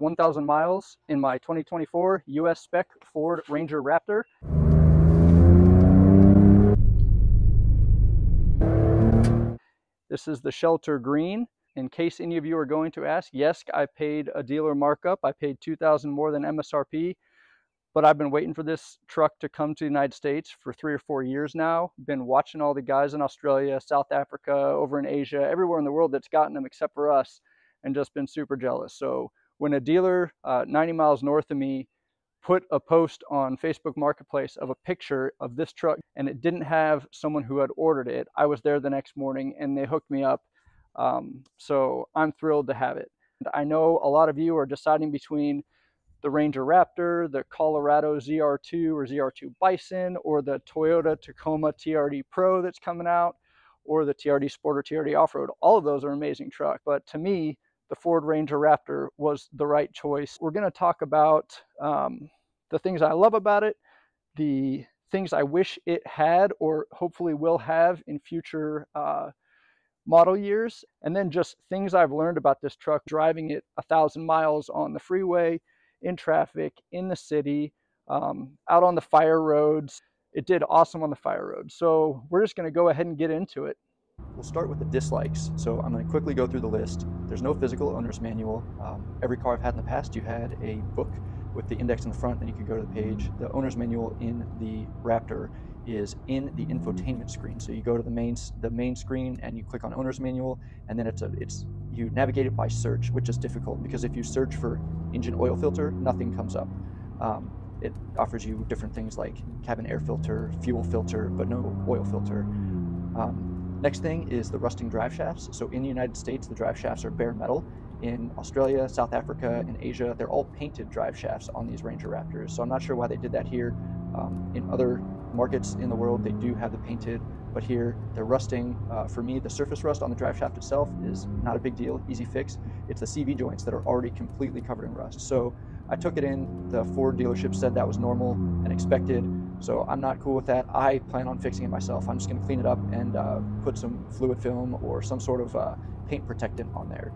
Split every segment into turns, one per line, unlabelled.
1,000 miles in my 2024 US spec Ford Ranger Raptor. This is the shelter green. In case any of you are going to ask, yes, I paid a dealer markup. I paid 2000 more than MSRP, but I've been waiting for this truck to come to the United States for three or four years now. Been watching all the guys in Australia, South Africa, over in Asia, everywhere in the world that's gotten them except for us, and just been super jealous. So when a dealer uh, 90 miles north of me put a post on Facebook Marketplace of a picture of this truck and it didn't have someone who had ordered it. I was there the next morning and they hooked me up. Um, so I'm thrilled to have it. I know a lot of you are deciding between the Ranger Raptor, the Colorado ZR2 or ZR2 Bison, or the Toyota Tacoma TRD Pro that's coming out, or the TRD Sport or TRD Off-Road. All of those are amazing trucks, but to me, the Ford Ranger Raptor was the right choice. We're going to talk about um, the things I love about it, the things I wish it had or hopefully will have in future uh, model years, and then just things I've learned about this truck driving it a thousand miles on the freeway, in traffic, in the city, um, out on the fire roads. It did awesome on the fire road. So we're just going to go ahead and get into it.
We'll start with the dislikes. So I'm going to quickly go through the list. There's no physical owner's manual. Um, every car I've had in the past, you had a book with the index in the front, then you could go to the page. The owner's manual in the Raptor is in the infotainment screen. So you go to the main the main screen and you click on owner's manual, and then it's a it's you navigate it by search, which is difficult because if you search for engine oil filter, nothing comes up. Um, it offers you different things like cabin air filter, fuel filter, but no oil filter. Um, Next thing is the rusting drive shafts. So in the United States, the drive shafts are bare metal. In Australia, South Africa, and Asia, they're all painted drive shafts on these Ranger Raptors. So I'm not sure why they did that here. Um, in other markets in the world, they do have the painted, but here they're rusting. Uh, for me, the surface rust on the drive shaft itself is not a big deal, easy fix. It's the CV joints that are already completely covered in rust. So I took it in. The Ford dealership said that was normal and expected. So I'm not cool with that. I plan on fixing it myself. I'm just going to clean it up and uh, put some fluid film or some sort of uh, paint protectant on there.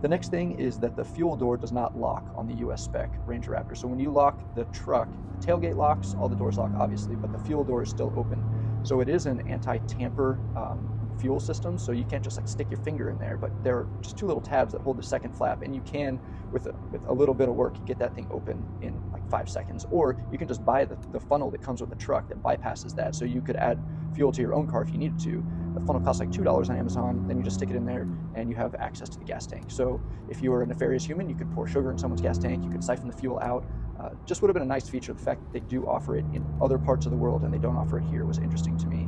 The next thing is that the fuel door does not lock on the US spec Ranger Raptor. So when you lock the truck, the tailgate locks, all the doors lock obviously, but the fuel door is still open. So it is an anti-tamper um, fuel system, so you can't just like stick your finger in there. But there are just two little tabs that hold the second flap, and you can, with a, with a little bit of work, get that thing open in five seconds. Or you can just buy the, the funnel that comes with the truck that bypasses that, so you could add fuel to your own car if you needed to. The funnel costs like two dollars on Amazon. Then you just stick it in there, and you have access to the gas tank. So if you were a nefarious human, you could pour sugar in someone's gas tank. You could siphon the fuel out. Uh, just would have been a nice feature. The fact that they do offer it in other parts of the world and they don't offer it here was interesting to me.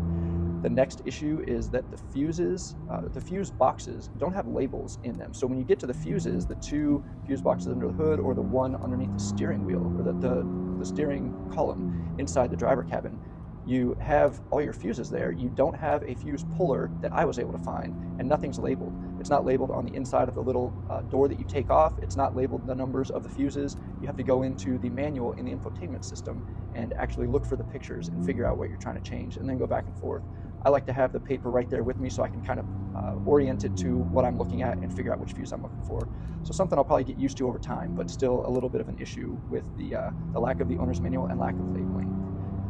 The next issue is that the fuses, uh, the fuse boxes don't have labels in them. So when you get to the fuses, the two fuse boxes under the hood or the one underneath the steering wheel or the, the, the steering column inside the driver cabin, you have all your fuses there. You don't have a fuse puller that I was able to find, and nothing's labeled. It's not labeled on the inside of the little uh, door that you take off. It's not labeled the numbers of the fuses. You have to go into the manual in the infotainment system and actually look for the pictures and figure out what you're trying to change, and then go back and forth. I like to have the paper right there with me so I can kind of uh, orient it to what I'm looking at and figure out which fuse I'm looking for. So something I'll probably get used to over time, but still a little bit of an issue with the, uh, the lack of the owner's manual and lack of labeling.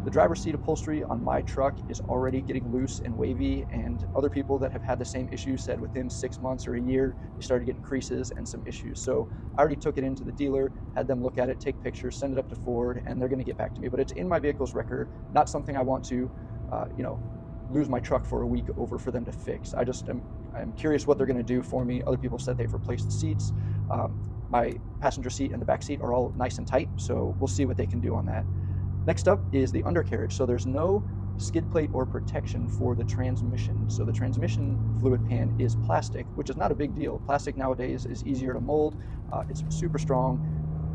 The driver's seat upholstery on my truck is already getting loose and wavy, and other people that have had the same issue said within six months or a year they started getting creases and some issues. So I already took it into the dealer, had them look at it, take pictures, send it up to Ford, and they're going to get back to me. But it's in my vehicle's record, not something I want to, uh, you know, lose my truck for a week over for them to fix. I just am I'm curious what they're going to do for me. Other people said they've replaced the seats. Um, my passenger seat and the back seat are all nice and tight, so we'll see what they can do on that. Next up is the undercarriage. So there's no skid plate or protection for the transmission. So the transmission fluid pan is plastic, which is not a big deal. Plastic nowadays is easier to mold. Uh, it's super strong,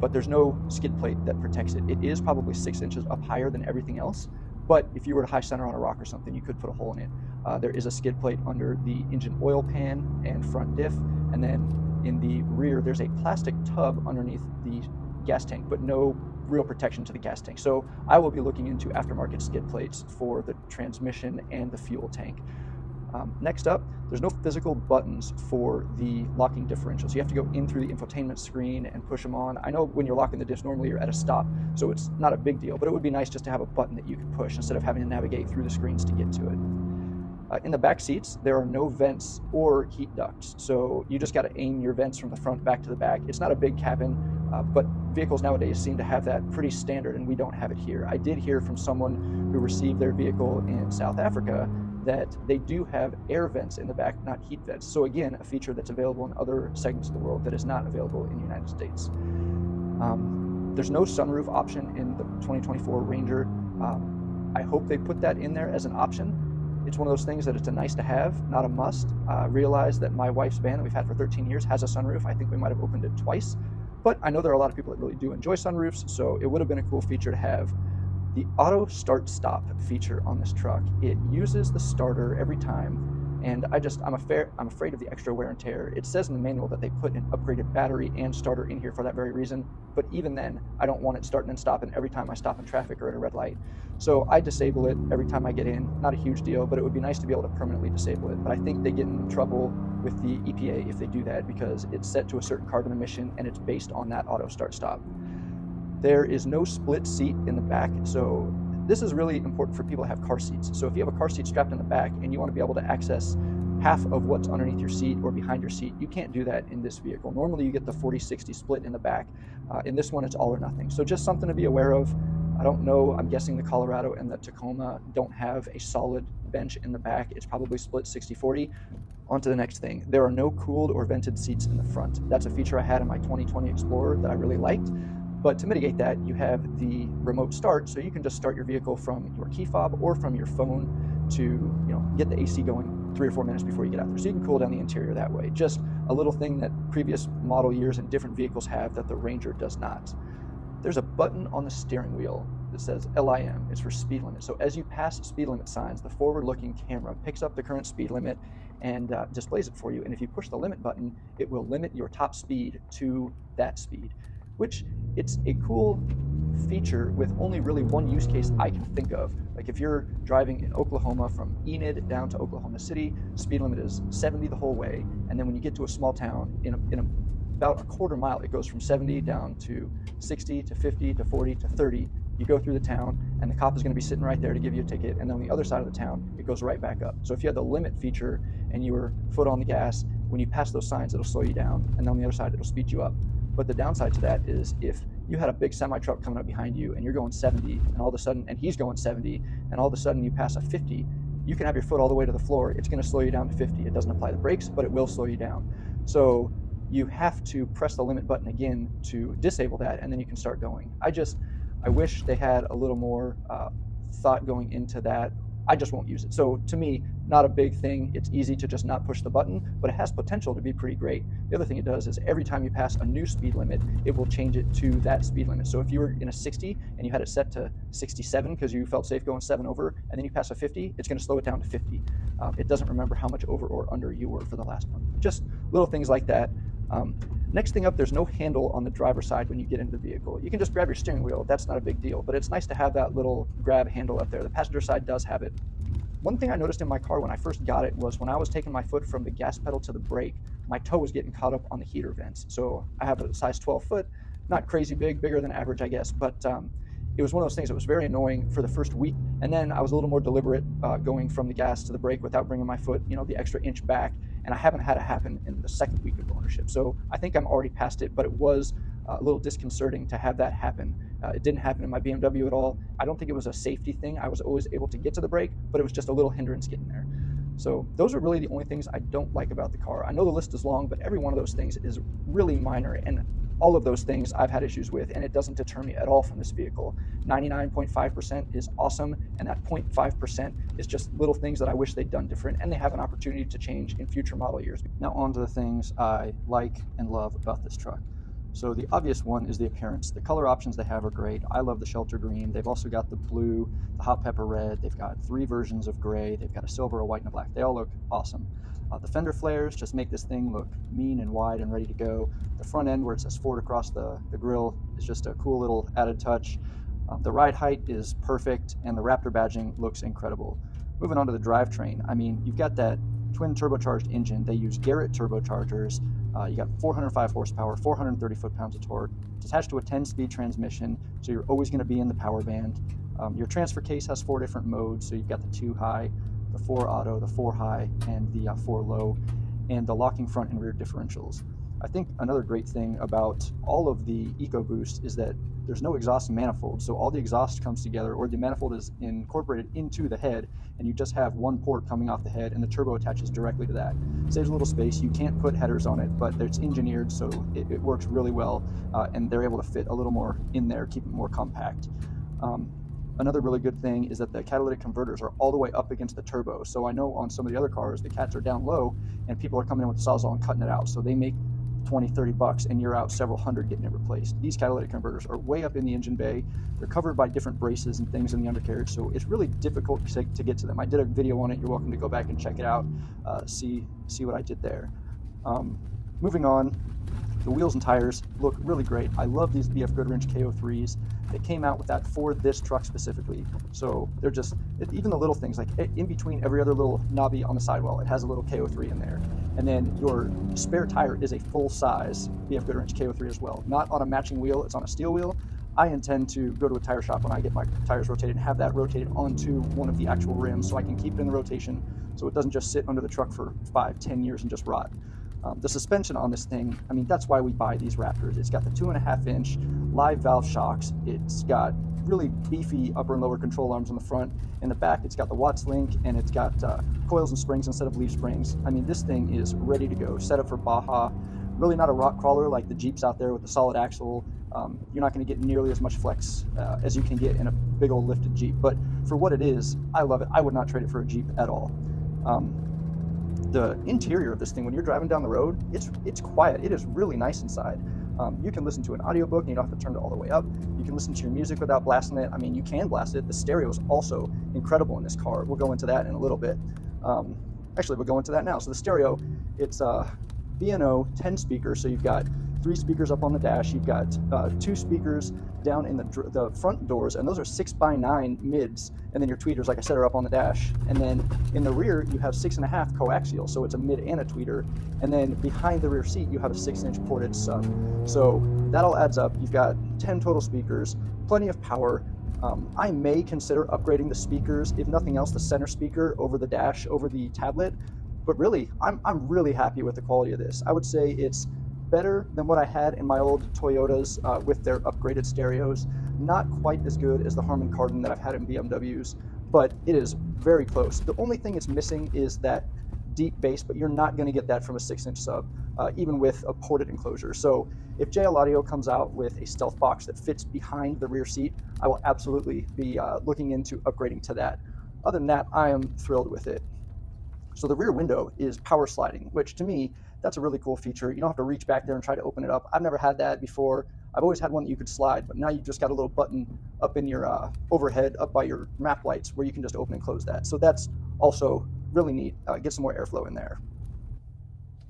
but there's no skid plate that protects it. It is probably six inches up higher than everything else, but if you were to high center on a rock or something, you could put a hole in it. Uh, there is a skid plate under the engine oil pan and front diff, and then in the rear, there's a plastic tub underneath the gas tank, but no real protection to the gas tank. So I will be looking into aftermarket skid plates for the transmission and the fuel tank. Um, next up, there's no physical buttons for the locking differential. So you have to go in through the infotainment screen and push them on. I know when you're locking the disc, normally you're at a stop, so it's not a big deal, but it would be nice just to have a button that you can push instead of having to navigate through the screens to get to it. Uh, in the back seats, there are no vents or heat ducts, so you just got to aim your vents from the front back to the back. It's not a big cabin, uh, but vehicles nowadays seem to have that pretty standard, and we don't have it here. I did hear from someone who received their vehicle in South Africa that they do have air vents in the back, not heat vents. So again, a feature that's available in other segments of the world that is not available in the United States. Um, there's no sunroof option in the 2024 Ranger. Um, I hope they put that in there as an option it's one of those things that it's a nice to have, not a must. I uh, realize that my wife's van that we've had for 13 years has a sunroof. I think we might have opened it twice, but I know there are a lot of people that really do enjoy sunroofs, so it would have been a cool feature to have. The auto start stop feature on this truck, it uses the starter every time and I just I'm afraid I'm afraid of the extra wear and tear. It says in the manual that they put an upgraded battery and starter in here for that very reason, but even then I don't want it starting and stopping every time I stop in traffic or at a red light. So I disable it every time I get in. Not a huge deal, but it would be nice to be able to permanently disable it. But I think they get in trouble with the EPA if they do that because it's set to a certain carbon emission and it's based on that auto start stop. There is no split seat in the back, so this is really important for people to have car seats. So if you have a car seat strapped in the back and you want to be able to access half of what's underneath your seat or behind your seat, you can't do that in this vehicle. Normally you get the 40-60 split in the back. Uh, in this one, it's all or nothing. So just something to be aware of. I don't know, I'm guessing the Colorado and the Tacoma don't have a solid bench in the back. It's probably split 60-40. On to the next thing. There are no cooled or vented seats in the front. That's a feature I had in my 2020 Explorer that I really liked. But to mitigate that, you have the remote start, so you can just start your vehicle from your key fob or from your phone to you know get the AC going three or four minutes before you get out there. So you can cool down the interior that way. Just a little thing that previous model years and different vehicles have that the Ranger does not. There's a button on the steering wheel that says LIM. It's for speed limit. So as you pass speed limit signs, the forward-looking camera picks up the current speed limit and uh, displays it for you. And if you push the limit button, it will limit your top speed to that speed which it's a cool feature with only really one use case I can think of. Like if you're driving in Oklahoma from Enid down to Oklahoma City, speed limit is 70 the whole way, and then when you get to a small town in, a, in a, about a quarter mile, it goes from 70 down to 60 to 50 to 40 to 30. You go through the town, and the cop is going to be sitting right there to give you a ticket, and then on the other side of the town, it goes right back up. So if you had the limit feature and you were foot on the gas, when you pass those signs, it'll slow you down, and then on the other side, it'll speed you up. But the downside to that is if you had a big semi truck coming up behind you and you're going 70 and all of a sudden and he's going 70 and all of a sudden you pass a 50 you can have your foot all the way to the floor. It's going to slow you down to 50 it doesn't apply the brakes but it will slow you down. So you have to press the limit button again to disable that and then you can start going. I just i wish they had a little more uh, thought going into that. I just won't use it. So to me, not a big thing. It's easy to just not push the button, but it has potential to be pretty great. The other thing it does is every time you pass a new speed limit, it will change it to that speed limit. So if you were in a 60 and you had it set to 67 because you felt safe going seven over, and then you pass a 50, it's going to slow it down to 50. Um, it doesn't remember how much over or under you were for the last one. Just little things like that. Um, Next thing up, there's no handle on the driver's side when you get into the vehicle. You can just grab your steering wheel. That's not a big deal, but it's nice to have that little grab handle up there. The passenger side does have it. One thing I noticed in my car when I first got it was when I was taking my foot from the gas pedal to the brake, my toe was getting caught up on the heater vents. So I have a size 12 foot, not crazy big, bigger than average, I guess, but um, it was one of those things that was very annoying for the first week. And then I was a little more deliberate uh, going from the gas to the brake without bringing my foot, you know, the extra inch back and I haven't had it happen in the second week of ownership. So I think I'm already past it, but it was uh, a little disconcerting to have that happen. Uh, it didn't happen in my BMW at all. I don't think it was a safety thing. I was always able to get to the brake, but it was just a little hindrance getting there. So those are really the only things I don't like about the car. I know the list is long, but every one of those things is really minor. And all of those things I've had issues with, and it doesn't deter me at all from this vehicle. 99.5% is awesome, and that 0.5% is just little things that I wish they'd done different, and they have an opportunity to change in future model years. Now, on to the things I like and love about this truck. So the obvious one is the appearance. The color options they have are great. I love the shelter green. They've also got the blue, the hot pepper red. They've got three versions of gray. They've got a silver, a white, and a black. They all look awesome. Uh, the fender flares just make this thing look mean and wide and ready to go. The front end where it says Ford across the, the grill is just a cool little added touch. Um, the ride height is perfect and the Raptor badging looks incredible. Moving on to the drivetrain, I mean, you've got that twin turbocharged engine. They use Garrett turbochargers. Uh, you got 405 horsepower, 430 foot-pounds of torque. It's attached to a 10-speed transmission, so you're always going to be in the power band. Um, your transfer case has four different modes, so you've got the two high, the four auto, the four high, and the uh, four low, and the locking front and rear differentials. I think another great thing about all of the EcoBoost is that there's no exhaust manifold, so all the exhaust comes together, or the manifold is incorporated into the head, and you just have one port coming off the head, and the turbo attaches directly to that. Saves a little space. You can't put headers on it, but it's engineered, so it, it works really well, uh, and they're able to fit a little more in there, keep it more compact. Um, Another really good thing is that the catalytic converters are all the way up against the turbo. So I know on some of the other cars, the cats are down low and people are coming in with the Sawzall and cutting it out. So they make 20, 30 bucks and you're out several hundred getting it replaced. These catalytic converters are way up in the engine bay. They're covered by different braces and things in the undercarriage, so it's really difficult to, get to them. I did a video on it. You're welcome to go back and check it out, uh, see, see what I did there. Um, moving on, the wheels and tires look really great. I love these BF Goodrich KO3s. They came out with that for this truck specifically. So they're just, even the little things, like eh, in between every other little knobby on the sidewall, it has a little KO3 in there. And then your spare tire is a full size BF Goodrich KO3 as well. Not on a matching wheel, it's on a steel wheel. I intend to go to a tire shop when I get my tires rotated and have that rotated onto one of the actual rims so I can keep it in the rotation so it doesn't just sit under the truck for five, ten years and just rot. Um, the suspension on this thing, I mean, that's why we buy these Raptors. It's got the two and a half inch live valve shocks. It's got really beefy upper and lower control arms on the front. In the back, it's got the Watts link and it's got uh, coils and springs instead of leaf springs. I mean, this thing is ready to go, set up for Baja. Really not a rock crawler like the Jeeps out there with the solid axle. Um, you're not going to get nearly as much flex uh, as you can get in a big old lifted Jeep. But for what it is, I love it. I would not trade it for a Jeep at all. Um, the interior of this thing, when you're driving down the road, it's it's quiet. It is really nice inside. Um, you can listen to an audiobook and you don't have to turn it all the way up. You can listen to your music without blasting it. I mean, you can blast it. The stereo is also incredible in this car. We'll go into that in a little bit. Um, actually, we'll go into that now. So the stereo, it's a B&O 10 speakers. So you've got three speakers up on the dash. You've got uh, two speakers down in the, the front doors, and those are six by nine mids. And then your tweeters, like I said, are up on the dash. And then in the rear, you have six and a half coaxial, so it's a mid and a tweeter. And then behind the rear seat, you have a six inch ported sub. So that all adds up. You've got 10 total speakers, plenty of power. Um, I may consider upgrading the speakers, if nothing else, the center speaker over the dash, over the tablet. But really, I'm, I'm really happy with the quality of this. I would say it's better than what I had in my old Toyotas uh, with their upgraded stereos. Not quite as good as the Harman Kardon that I've had in BMWs, but it is very close. The only thing it's missing is that deep bass, but you're not going to get that from a six inch sub, uh, even with a ported enclosure. So if JL Audio comes out with a stealth box that fits behind the rear seat, I will absolutely be uh, looking into upgrading to that. Other than that, I am thrilled with it. So the rear window is power sliding, which to me that's a really cool feature. You don't have to reach back there and try to open it up. I've never had that before. I've always had one that you could slide, but now you've just got a little button up in your uh, overhead, up by your map lights, where you can just open and close that. So that's also really neat. Uh, get some more airflow in there.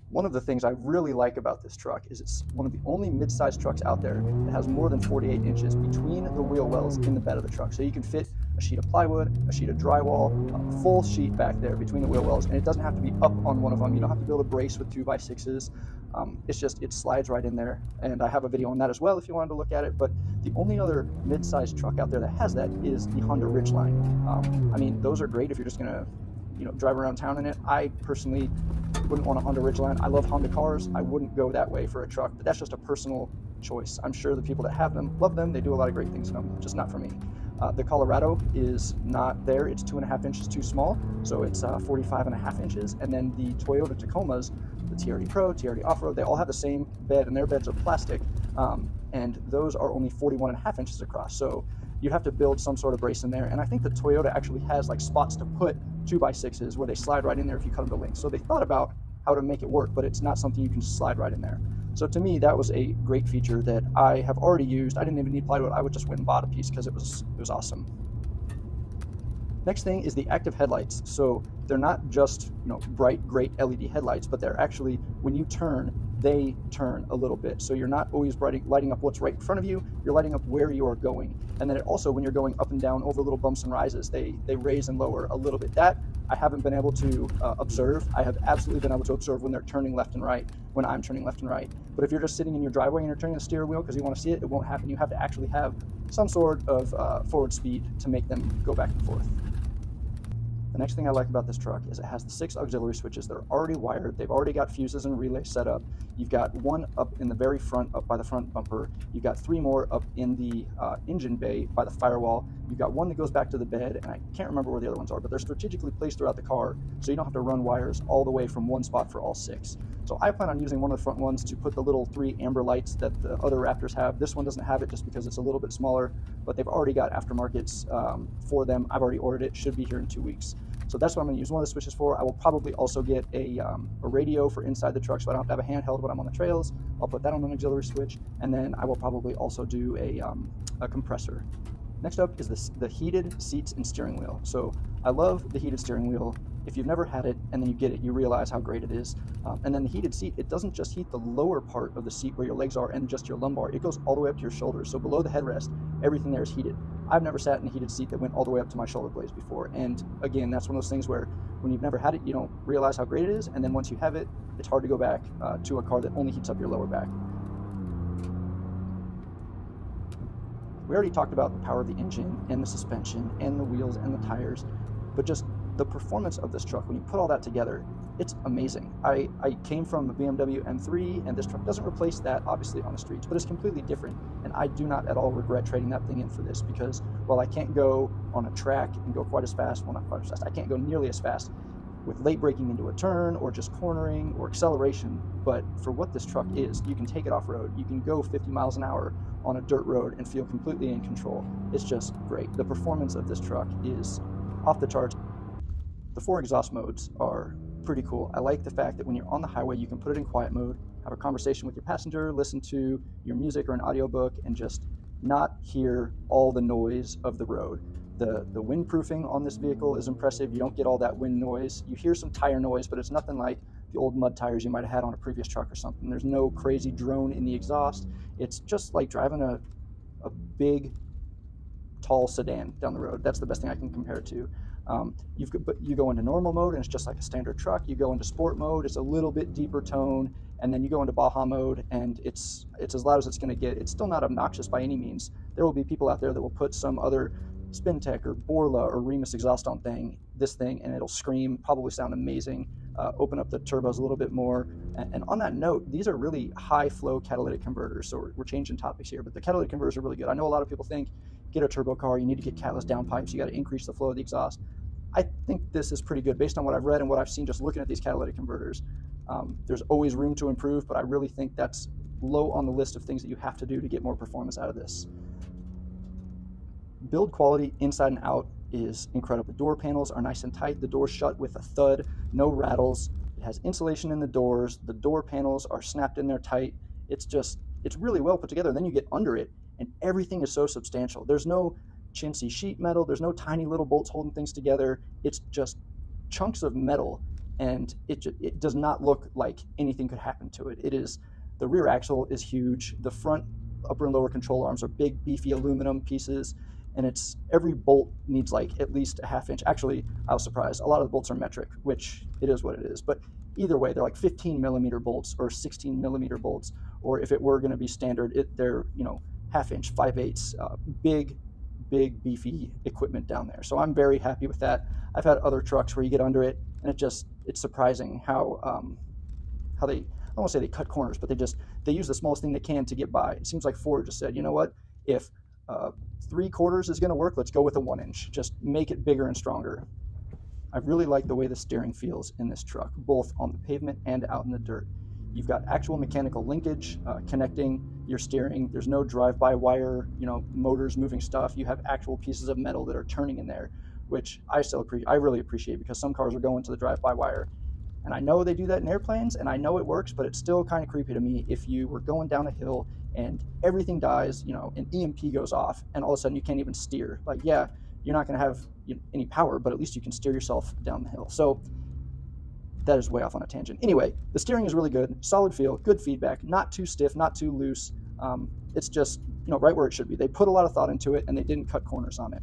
One of the things I really like about this truck is it's one of the only mid-sized trucks out there that has more than 48 inches between the wheel wells in the bed of the truck. So you can fit a sheet of plywood, a sheet of drywall, a full sheet back there between the wheel wells, and it doesn't have to be up on one of them. You don't have to build a brace with two by sixes. Um, it's just it slides right in there, and I have a video on that as well if you wanted to look at it. But the only other mid-sized truck out there that has that is the Honda Ridgeline. Um, I mean, those are great if you're just gonna, you know, drive around town in it. I personally wouldn't want a Honda Ridgeline. I love Honda cars. I wouldn't go that way for a truck, but that's just a personal choice. I'm sure the people that have them love them. They do a lot of great things in them, just not for me. Uh, the Colorado is not there. It's two and a half inches too small, so it's uh, 45 and a half inches. And then the Toyota Tacomas, the TRD Pro, TRD Off-Road, they all have the same bed, and their beds are plastic, um, and those are only 41 and a half inches across. So you have to build some sort of brace in there. And I think the Toyota actually has like spots to put two by sixes where they slide right in there if you cut them to length. So they thought about how to make it work, but it's not something you can slide right in there. So to me, that was a great feature that I have already used. I didn't even need plywood. I would just went and bought a piece because it was it was awesome. Next thing is the active headlights. So they're not just you know bright, great LED headlights, but they're actually when you turn, they turn a little bit. So you're not always lighting up what's right in front of you, you're lighting up where you're going. And then it also, when you're going up and down over little bumps and rises, they, they raise and lower a little bit. That I haven't been able to uh, observe. I have absolutely been able to observe when they're turning left and right, when I'm turning left and right. But if you're just sitting in your driveway and you're turning the steering wheel because you want to see it, it won't happen. You have to actually have some sort of uh, forward speed to make them go back and forth. The next thing I like about this truck is it has the six auxiliary switches that are already wired. They've already got fuses and relays set up. You've got one up in the very front, up by the front bumper. You've got three more up in the uh, engine bay by the firewall. You've got one that goes back to the bed, and I can't remember where the other ones are, but they're strategically placed throughout the car, so you don't have to run wires all the way from one spot for all six. So I plan on using one of the front ones to put the little three amber lights that the other Raptors have. This one doesn't have it just because it's a little bit smaller, but they've already got aftermarkets um, for them. I've already ordered it, should be here in two weeks. So that's what I'm going to use one of the switches for. I will probably also get a, um, a radio for inside the truck so I don't have to have a handheld when I'm on the trails. I'll put that on an auxiliary switch, and then I will probably also do a, um, a compressor. Next up is this, the heated seats and steering wheel. So I love the heated steering wheel if you've never had it and then you get it, you realize how great it is. Um, and then the heated seat, it doesn't just heat the lower part of the seat where your legs are and just your lumbar. It goes all the way up to your shoulders. So below the headrest, everything there is heated. I've never sat in a heated seat that went all the way up to my shoulder blades before. And again, that's one of those things where when you've never had it, you don't realize how great it is. And then once you have it, it's hard to go back uh, to a car that only heats up your lower back. We already talked about the power of the engine and the suspension and the wheels and the tires, but just the performance of this truck, when you put all that together, it's amazing. I, I came from a BMW M3, and this truck doesn't replace that, obviously, on the streets, but it's completely different. And I do not at all regret trading that thing in for this because while I can't go on a track and go quite as fast, well, not quite as fast, I can't go nearly as fast with late braking into a turn or just cornering or acceleration. But for what this truck is, you can take it off road. You can go 50 miles an hour on a dirt road and feel completely in control. It's just great. The performance of this truck is off the charts. The four exhaust modes are pretty cool. I like the fact that when you're on the highway, you can put it in quiet mode, have a conversation with your passenger, listen to your music or an audiobook, and just not hear all the noise of the road. The, the windproofing on this vehicle is impressive. You don't get all that wind noise. You hear some tire noise, but it's nothing like the old mud tires you might have had on a previous truck or something. There's no crazy drone in the exhaust. It's just like driving a, a big, tall sedan down the road. That's the best thing I can compare it to. Um, you've but you go into normal mode and it's just like a standard truck. You go into sport mode, it's a little bit deeper tone, and then you go into Baja mode and it's it's as loud as it's going to get. It's still not obnoxious by any means. There will be people out there that will put some other Spintech or Borla or Remus exhaust on thing this thing and it'll scream, probably sound amazing. Uh, open up the turbos a little bit more. And, and, on that note, these are really high flow catalytic converters. So we're, we're changing topics here, but the catalytic converters are really good. I know a lot of people think get a turbo car, you need to get catless downpipes, you got to increase the flow of the exhaust. I think this is pretty good based on what I've read and what I've seen just looking at these catalytic converters. Um, there's always room to improve, but I really think that's low on the list of things that you have to do to get more performance out of this. Build quality inside and out is incredible. The door panels are nice and tight. The doors shut with a thud, no rattles. It has insulation in the doors. The door panels are snapped in there tight. It's just, it's really well put together. Then you get under it and everything is so substantial. There's no chintzy sheet metal. There's no tiny little bolts holding things together. It's just chunks of metal, and it it does not look like anything could happen to it. It is the rear axle is huge. The front upper and lower control arms are big, beefy aluminum pieces, and it's every bolt needs like at least a half inch. Actually, I was surprised. A lot of the bolts are metric, which it is what it is. But either way, they're like 15 millimeter bolts or 16 millimeter bolts, or if it were going to be standard, it, they're you know half inch, five eighths, uh, big big beefy equipment down there. So I'm very happy with that. I've had other trucks where you get under it and it just it's surprising how um, how they I to say they cut corners, but they just they use the smallest thing they can to get by. It seems like Ford just said, you know what, if uh, three quarters is going to work, let's go with a one inch. Just make it bigger and stronger. I really like the way the steering feels in this truck, both on the pavement and out in the dirt. You've got actual mechanical linkage uh, connecting your steering. There's no drive-by-wire, you know, motors moving stuff. You have actual pieces of metal that are turning in there, which I still appreciate. I really appreciate because some cars are going to the drive-by-wire, and I know they do that in airplanes, and I know it works, but it's still kind of creepy to me if you were going down a hill and everything dies, you know, an EMP goes off, and all of a sudden you can't even steer. Like, yeah, you're not going to have any power, but at least you can steer yourself down the hill. So that is way off on a tangent. Anyway, the steering is really good, solid feel, good feedback, not too stiff, not too loose. Um, it's just you know right where it should be. They put a lot of thought into it and they didn't cut corners on it.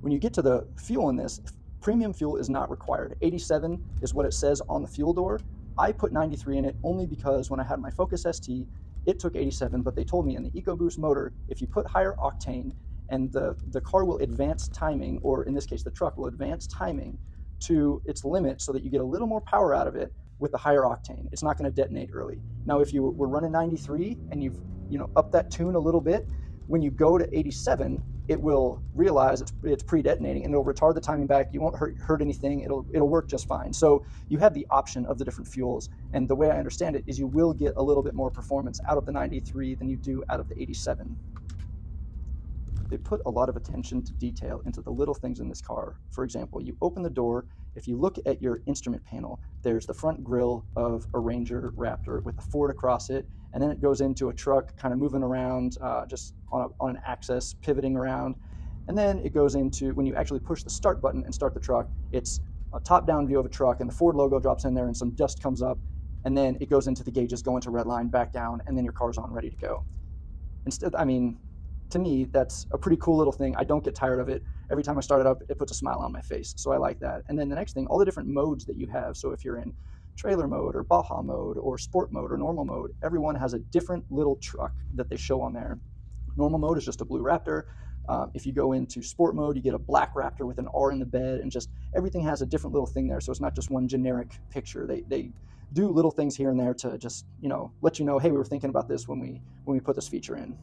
When you get to the fuel in this, premium fuel is not required. 87 is what it says on the fuel door. I put 93 in it only because when I had my Focus ST, it took 87, but they told me in the EcoBoost motor, if you put higher octane and the, the car will advance timing, or in this case, the truck will advance timing to its limit so that you get a little more power out of it with the higher octane. It's not going to detonate early. Now, if you were running 93 and you've you know up that tune a little bit, when you go to 87, it will realize it's, it's pre-detonating and it'll retard the timing back. You won't hurt, hurt anything. It'll it'll work just fine. So you have the option of the different fuels, and the way I understand it is you will get a little bit more performance out of the 93 than you do out of the 87 they put a lot of attention to detail into the little things in this car. For example, you open the door, if you look at your instrument panel, there's the front grille of a Ranger Raptor with a Ford across it, and then it goes into a truck kind of moving around uh, just on, a, on an axis, pivoting around. And then it goes into when you actually push the start button and start the truck, it's a top down view of a truck, and the Ford logo drops in there, and some dust comes up, and then it goes into the gauges, go into red line, back down, and then your car's on ready to go. Instead, I mean, to me, that's a pretty cool little thing. I don't get tired of it. Every time I start it up, it puts a smile on my face. So I like that. And then the next thing, all the different modes that you have. So if you're in trailer mode or Baja mode or sport mode or normal mode, everyone has a different little truck that they show on there. Normal mode is just a blue Raptor. Um, if you go into sport mode, you get a black Raptor with an R in the bed, and just everything has a different little thing there. So it's not just one generic picture. They they do little things here and there to just you know let you know, hey, we were thinking about this when we when we put this feature in.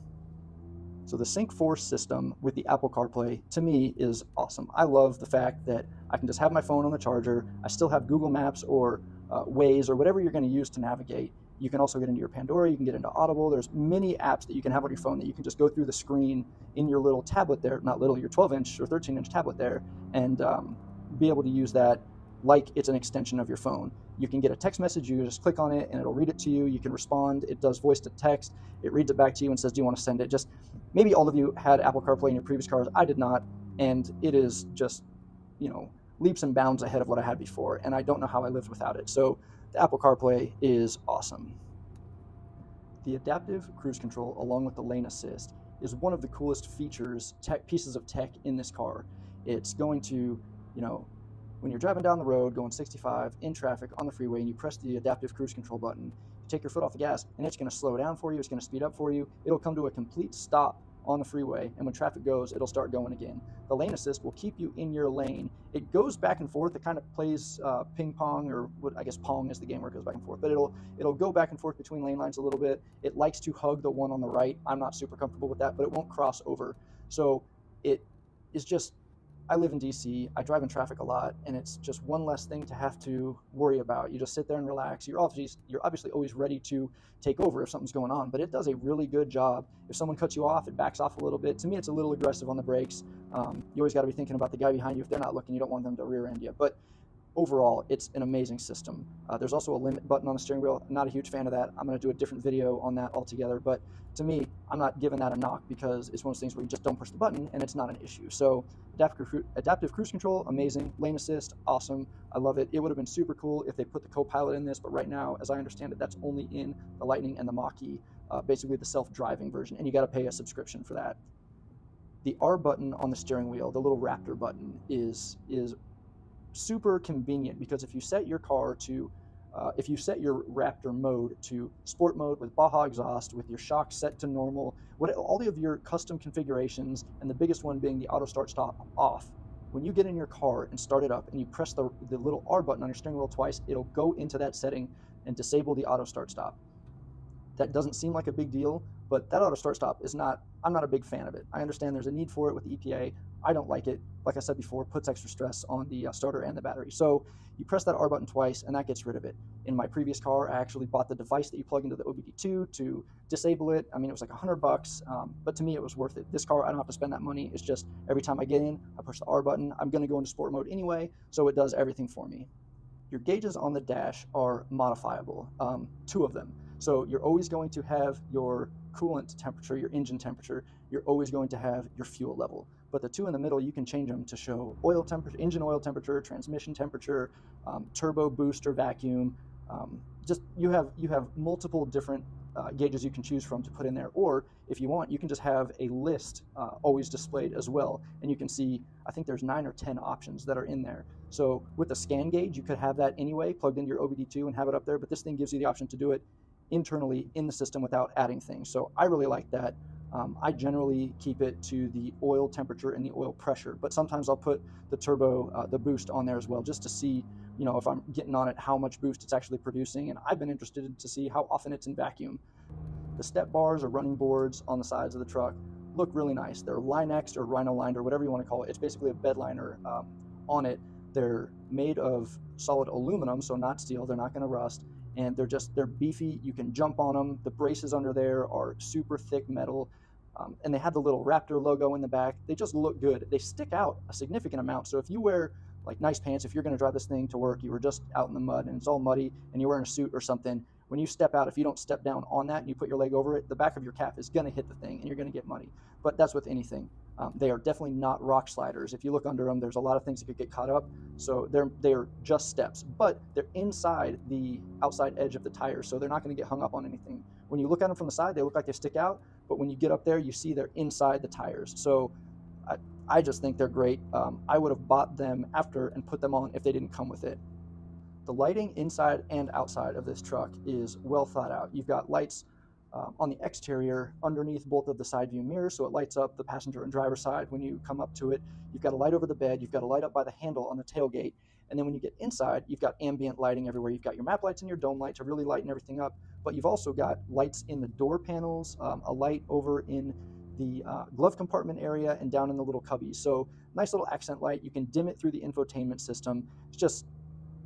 So the Sync 4 system with the Apple CarPlay to me is awesome. I love the fact that I can just have my phone on the charger. I still have Google Maps or uh, Waze or whatever you're going to use to navigate. You can also get into your Pandora, you can get into Audible. There's many apps that you can have on your phone that you can just go through the screen in your little tablet there, not little, your 12 inch or 13 inch tablet there, and um, be able to use that like it's an extension of your phone. You can get a text message, you just click on it and it'll read it to you. You can respond. It does voice to text. It reads it back to you and says, Do you want to send it? Just maybe all of you had Apple CarPlay in your previous cars. I did not. And it is just, you know, leaps and bounds ahead of what I had before. And I don't know how I lived without it. So the Apple CarPlay is awesome. The adaptive cruise control, along with the lane assist, is one of the coolest features, tech, pieces of tech in this car. It's going to, you know, when you're driving down the road going 65 in traffic on the freeway and you press the adaptive cruise control button, take your foot off the gas and it's going to slow down for you, it's going to speed up for you. It'll come to a complete stop on the freeway, and when traffic goes, it'll start going again. The lane assist will keep you in your lane. It goes back and forth. It kind of plays uh, ping pong, or what I guess pong is the game where it goes back and forth. But it'll it'll go back and forth between lane lines a little bit. It likes to hug the one on the right. I'm not super comfortable with that, but it won't cross over. So it is just I live in DC. I drive in traffic a lot, and it's just one less thing to have to worry about. You just sit there and relax. You're obviously you're obviously always ready to take over if something's going on, but it does a really good job. If someone cuts you off, it backs off a little bit. To me, it's a little aggressive on the brakes. Um, you always got to be thinking about the guy behind you. If they're not looking, you don't want them to rear end you. But overall, it's an amazing system. Uh, there's also a limit button on the steering wheel. I'm not a huge fan of that. I'm going to do a different video on that altogether. But to me, I'm not giving that a knock because it's one of those things where you just don't push the button and it's not an issue. So adaptive, adaptive cruise control, amazing. Lane assist, awesome. I love it. It would have been super cool if they put the co-pilot in this, but right now, as I understand it, that's only in the Lightning and the Mach-E, uh, basically the self-driving version, and you got to pay a subscription for that. The R button on the steering wheel, the little Raptor button, is is super convenient because if you set your car to uh, if you set your Raptor mode to sport mode with Baja exhaust, with your shocks set to normal, what, all of your custom configurations, and the biggest one being the auto start stop off, when you get in your car and start it up and you press the, the little R button on your steering wheel twice, it'll go into that setting and disable the auto start stop. That doesn't seem like a big deal, but that auto start stop is not, I'm not a big fan of it. I understand there's a need for it with the EPA. I don't like it. Like I said before, puts extra stress on the uh, starter and the battery. So you press that R button twice and that gets rid of it. In my previous car, I actually bought the device that you plug into the OBD2 to disable it. I mean, it was like 100 bucks, um, but to me, it was worth it. This car, I don't have to spend that money. It's just every time I get in, I push the R button. I'm going to go into sport mode anyway, so it does everything for me. Your gauges on the dash are modifiable, um, two of them. So you're always going to have your coolant temperature, your engine temperature. You're always going to have your fuel level. But the two in the middle you can change them to show oil temperature, engine oil temperature, transmission temperature, um, turbo boost or vacuum. Um, just you have you have multiple different uh, gauges you can choose from to put in there. Or if you want, you can just have a list uh, always displayed as well. And you can see, I think there's nine or 10 options that are in there. So with the scan gauge, you could have that anyway plugged into your OBD2 and have it up there. But this thing gives you the option to do it internally in the system without adding things. So I really like that. Um, I generally keep it to the oil temperature and the oil pressure, but sometimes I'll put the turbo, uh, the boost on there as well, just to see you know, if I'm getting on it, how much boost it's actually producing. And I've been interested to see how often it's in vacuum. The step bars or running boards on the sides of the truck look really nice. They're Line-X or Rhino lined or whatever you want to call it. It's basically a bed liner um, on it. They're made of solid aluminum, so not steel. They're not going to rust. And they're just, they're beefy. You can jump on them. The braces under there are super thick metal. Um, and they have the little Raptor logo in the back. They just look good. They stick out a significant amount. So if you wear like nice pants. If you're going to drive this thing to work, you were just out in the mud and it's all muddy and you're wearing a suit or something. When you step out, if you don't step down on that and you put your leg over it, the back of your calf is going to hit the thing and you're going to get muddy. But that's with anything. Um, they are definitely not rock sliders. If you look under them, there's a lot of things that could get caught up. So they're they're just steps, but they're inside the outside edge of the tires, so they're not going to get hung up on anything. When you look at them from the side, they look like they stick out, but when you get up there, you see they're inside the tires. So I, I just think they're great. Um, I would have bought them after and put them on if they didn't come with it. The lighting inside and outside of this truck is well thought out. You've got lights um, on the exterior underneath both of the side view mirrors, so it lights up the passenger and driver side when you come up to it. You've got a light over the bed, you've got a light up by the handle on the tailgate, and then when you get inside, you've got ambient lighting everywhere. You've got your map lights and your dome light to really lighten everything up, but you've also got lights in the door panels, um, a light over in the uh, glove compartment area and down in the little cubby. So nice little accent light. You can dim it through the infotainment system. It's just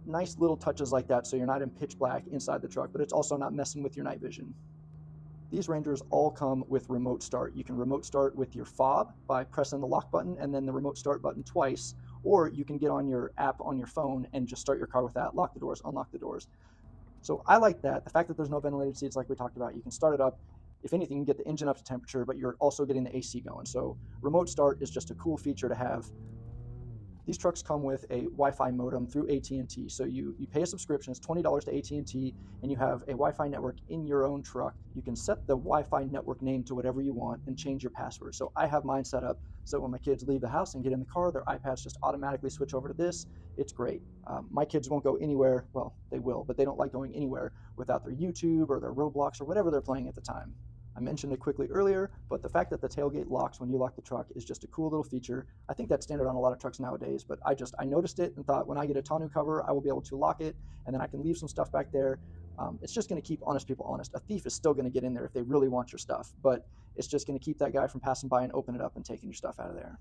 nice little touches like that so you're not in pitch black inside the truck, but it's also not messing with your night vision. These Rangers all come with remote start. You can remote start with your fob by pressing the lock button and then the remote start button twice, or you can get on your app on your phone and just start your car with that, lock the doors, unlock the doors. So I like that. The fact that there's no ventilated seats like we talked about, you can start it up if anything, you get the engine up to temperature, but you're also getting the AC going. So remote start is just a cool feature to have. These trucks come with a Wi-Fi modem through AT&T. So you, you pay a subscription, it's $20 to AT&T, and you have a Wi-Fi network in your own truck. You can set the Wi-Fi network name to whatever you want and change your password. So I have mine set up so when my kids leave the house and get in the car, their iPads just automatically switch over to this. It's great. Um, my kids won't go anywhere. Well, they will, but they don't like going anywhere without their YouTube or their Roblox or whatever they're playing at the time. I mentioned it quickly earlier, but the fact that the tailgate locks when you lock the truck is just a cool little feature. I think that's standard on a lot of trucks nowadays, but I just I noticed it and thought when I get a tonneau cover, I will be able to lock it, and then I can leave some stuff back there. Um, it's just going to keep honest people honest. A thief is still going to get in there if they really want your stuff, but it's just going to keep that guy from passing by and opening it up and taking your stuff out of there.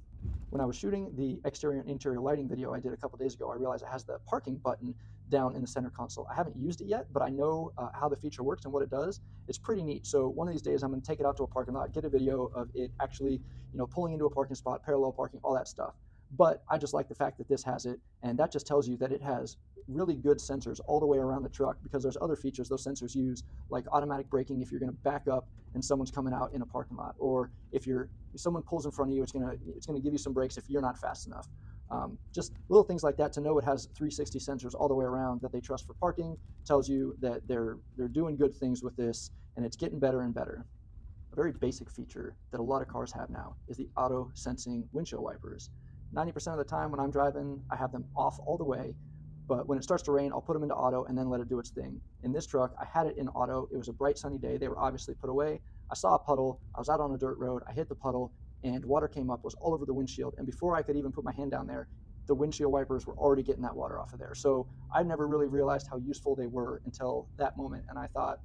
When I was shooting the exterior and interior lighting video I did a couple days ago, I realized it has the parking button down in the center console. I haven't used it yet, but I know uh, how the feature works and what it does. It's pretty neat. So one of these days, I'm going to take it out to a parking lot, get a video of it actually, you know, pulling into a parking spot, parallel parking, all that stuff. But I just like the fact that this has it, and that just tells you that it has really good sensors all the way around the truck because there's other features those sensors use, like automatic braking if you're going to back up and someone's coming out in a parking lot, or if you're if someone pulls in front of you, it's gonna it's gonna give you some brakes if you're not fast enough. Um, just little things like that to know it has 360 sensors all the way around that they trust for parking tells you that they're they're doing good things with this and it's getting better and better. A very basic feature that a lot of cars have now is the auto sensing windshield wipers. 90% of the time when I'm driving, I have them off all the way. But when it starts to rain, I'll put them into auto and then let it do its thing. In this truck, I had it in auto. It was a bright sunny day. They were obviously put away. I saw a puddle. I was out on a dirt road. I hit the puddle and water came up, was all over the windshield. And before I could even put my hand down there, the windshield wipers were already getting that water off of there. So I never really realized how useful they were until that moment. And I thought,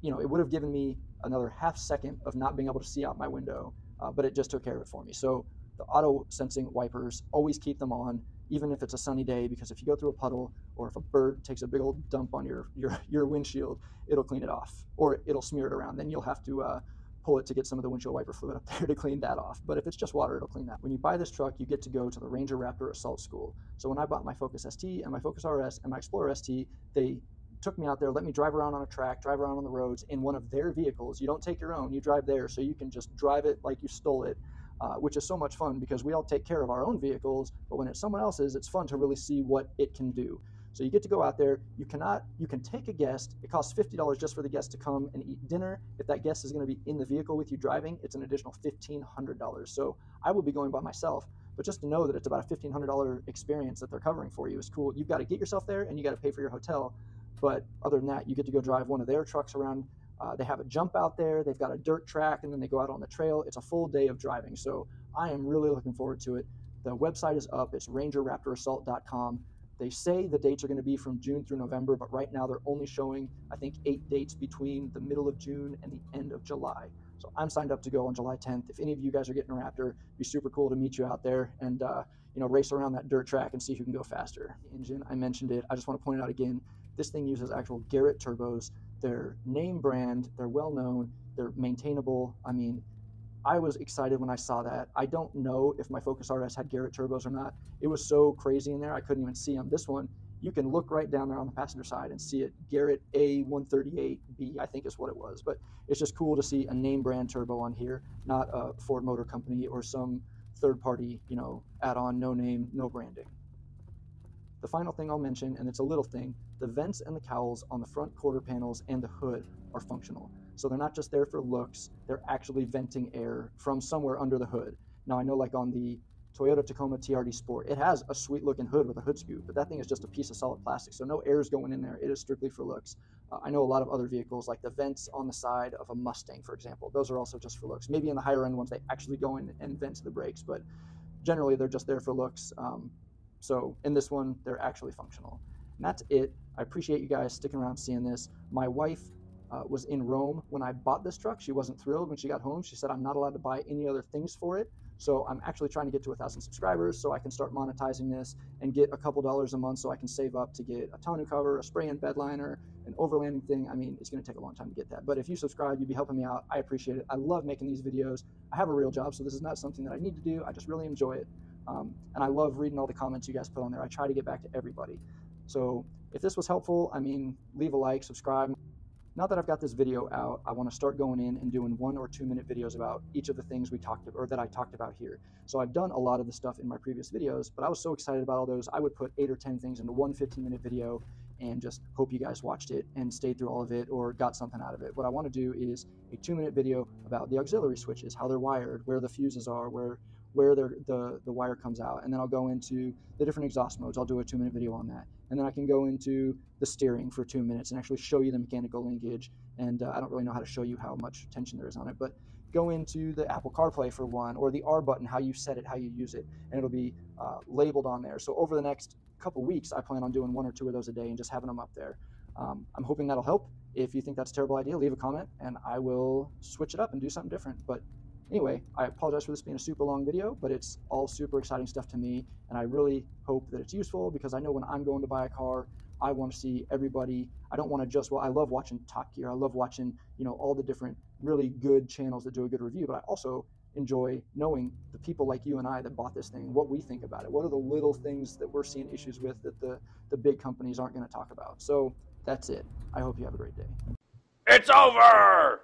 you know, it would have given me another half second of not being able to see out my window, uh, but it just took care of it for me. So the auto sensing wipers, always keep them on, even if it's a sunny day, because if you go through a puddle or if a bird takes a big old dump on your, your, your windshield, it'll clean it off or it'll smear it around. Then you'll have to uh, pull it to get some of the windshield wiper fluid up there to clean that off. But if it's just water, it'll clean that. When you buy this truck, you get to go to the Ranger Raptor Assault School. So when I bought my Focus ST and my Focus RS and my Explorer ST, they took me out there, let me drive around on a track, drive around on the roads in one of their vehicles. You don't take your own, you drive there, so you can just drive it like you stole it uh, which is so much fun because we all take care of our own vehicles, but when it's someone else's, it's fun to really see what it can do. So you get to go out there. You cannot. You can take a guest. It costs fifty dollars just for the guest to come and eat dinner. If that guest is going to be in the vehicle with you driving, it's an additional fifteen hundred dollars. So I will be going by myself, but just to know that it's about a fifteen hundred dollar experience that they're covering for you is cool. You've got to get yourself there and you got to pay for your hotel. But other than that, you get to go drive one of their trucks around. Uh, they have a jump out there. They've got a dirt track, and then they go out on the trail. It's a full day of driving. So I am really looking forward to it. The website is up. It's rangerraptorassault.com. They say the dates are going to be from June through November, but right now they're only showing, I think, eight dates between the middle of June and the end of July. So I'm signed up to go on July 10th. If any of you guys are getting a Raptor, it'd be super cool to meet you out there and uh, you know race around that dirt track and see who can go faster. The engine, I mentioned it. I just want to point it out again. This thing uses actual Garrett turbos. They're name brand. They're well known. They're maintainable. I mean, I was excited when I saw that. I don't know if my Focus RS had Garrett turbos or not. It was so crazy in there, I couldn't even see them. This one, you can look right down there on the passenger side and see it. Garrett A138B, I think is what it was. But it's just cool to see a name brand turbo on here, not a Ford Motor Company or some third party, you know, add on, no name, no branding. The final thing I'll mention, and it's a little thing, the vents and the cowls on the front quarter panels and the hood are functional. So they're not just there for looks, they're actually venting air from somewhere under the hood. Now I know like on the Toyota Tacoma TRD Sport, it has a sweet looking hood with a hood scoop, but that thing is just a piece of solid plastic. So no air is going in there. It is strictly for looks. Uh, I know a lot of other vehicles, like the vents on the side of a Mustang, for example, those are also just for looks. Maybe in the higher end ones, they actually go in and vent to the brakes, but generally they're just there for looks. Um, so in this one, they're actually functional. And that's it. I appreciate you guys sticking around seeing this. My wife uh, was in Rome when I bought this truck. She wasn't thrilled when she got home. She said, I'm not allowed to buy any other things for it. So I'm actually trying to get to a thousand subscribers so I can start monetizing this and get a couple dollars a month so I can save up to get a tonneau cover, a spray-in bed liner, an overlanding thing. I mean, it's going to take a long time to get that. But if you subscribe, you'd be helping me out. I appreciate it. I love making these videos. I have a real job, so this is not something that I need to do. I just really enjoy it. Um, and I love reading all the comments you guys put on there. I try to get back to everybody. So if this was helpful, I mean, leave a like, subscribe. Now that I've got this video out, I want to start going in and doing one or two minute videos about each of the things we talked about or that I talked about here. So I've done a lot of the stuff in my previous videos, but I was so excited about all those, I would put eight or 10 things into one 15 minute video and just hope you guys watched it and stayed through all of it or got something out of it. What I want to do is a two minute video about the auxiliary switches, how they're wired, where the fuses are, where where the, the wire comes out. And then I'll go into the different exhaust modes. I'll do a two minute video on that. And then I can go into the steering for two minutes and actually show you the mechanical linkage. And uh, I don't really know how to show you how much tension there is on it, but go into the Apple CarPlay for one, or the R button, how you set it, how you use it, and it'll be uh, labeled on there. So over the next couple weeks, I plan on doing one or two of those a day and just having them up there. Um, I'm hoping that'll help. If you think that's a terrible idea, leave a comment and I will switch it up and do something different. But Anyway, I apologize for this being a super long video, but it's all super exciting stuff to me, and I really hope that it's useful because I know when I'm going to buy a car, I want to see everybody. I don't want to just well, I love watching Top Gear. I love watching you know all the different really good channels that do a good review, but I also enjoy knowing the people like you and I that bought this thing, what we think about it. What are the little things that we're seeing issues with that the the big companies aren't going to talk about? So that's it. I hope you have a great day.
It's over.